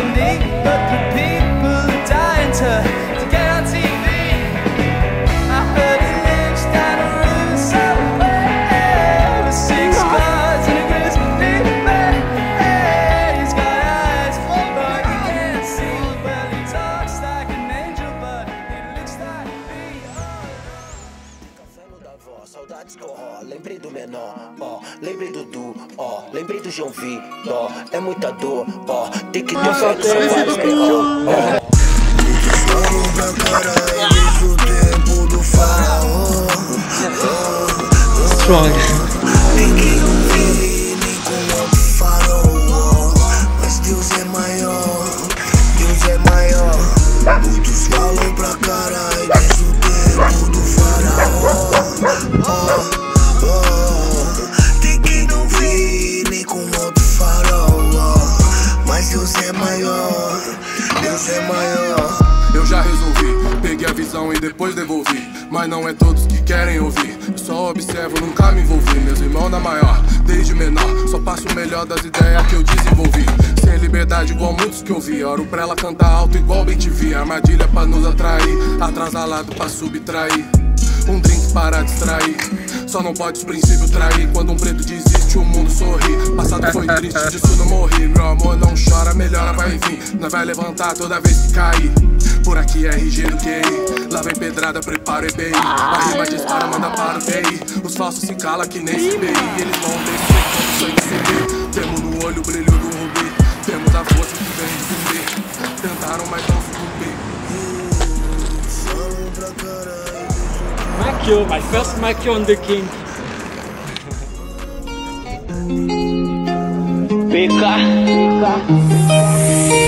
unique, but the people to, get TV. I heard a six cards and me. Lembrei do menor, ó, lembrei do João Vitor, é muita dor, ó, tem que ter um só melhor, ó. Strong. Ninguém ouve, depois devolvi. Mas não é todos que querem ouvir. Eu só observo, nunca me envolvi. Meus irmãos na maior, desde menor. Só passo o melhor das ideias que eu desenvolvi. Sem liberdade igual muitos que eu vi. Oro pra ela cantar alto igual bem TV Armadilha pra nos atrair. Atrasalado pra subtrair. Um drink para distrair. Só não pode os princípios trair. Quando um preto desiste o mundo sorri. Passado foi triste, disso não morri. Meu amor não chora, melhora vai vir Nós vai levantar toda vez que cair Por aqui é RG do QI Lá vem pedrada, prepara EBI A rima dispara, manda para o TI Os falsos se cala que nem CBI Eles vão descer quando o sangue subir Temos no olho o brilho do rubi. Temos a força que vem de cumprir Tentaram, mas não sucumbi Falam pra caralho Makio, my first Makio on the king.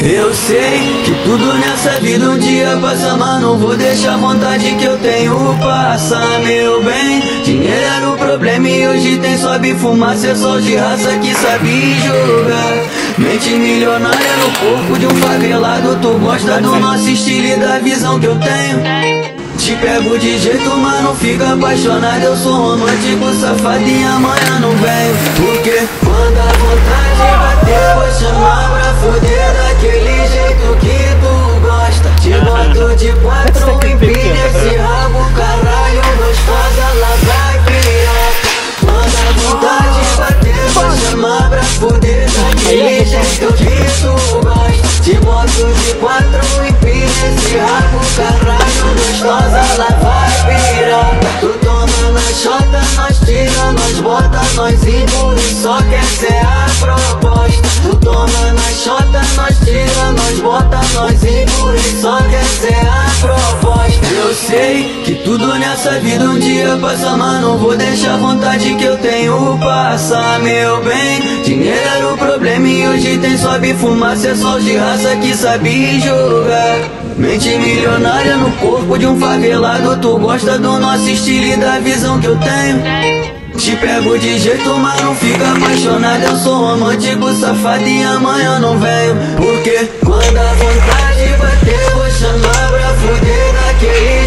Eu sei que tudo nessa vida um dia passa, mas não vou deixar a vontade que eu tenho passar, meu bem. Dinheiro era o problema e hoje tem sobe fumaça, é só de raça que sabe jogar. Mente milionária no corpo de um favelado, tu gosta do nosso estilo e da visão que eu tenho. Te pego de jeito, mas não fica apaixonado. Eu sou romântico, safado e amanhã não venho. Porque quando a vontade bater, vou chamar pra foder de quatro, empilha esse rabo, caralho, gostosa, lá vai piroca. Quando a vontade bater, vou chamar pra foder daquele jeito que tu gosta. Te boto de quatro, empilha esse rabo, caralho, gostosa, lá vai piroca. Tu toma na chota, nós tira, nós bota, nós empurra, só quer ser a proposta. Tu toma na chota, nós tira, nós bota, nós empurra, só quer ser a proposta. Eu sei que tudo nessa vida um dia passa, mas não vou deixar a vontade que eu tenho passar, meu bem. Dinheiro era o problema e hoje tem sobe fumaça, é só de raça que sabe jogar. Mente milionária no corpo de um favelado, tu gosta do nosso estilo e da visão que eu tenho. Te pego de jeito, mas não fica apaixonado. Eu sou romântico, safado e amanhã não venho. Porque quando a vontade bater Vou chamar pra fuder daquele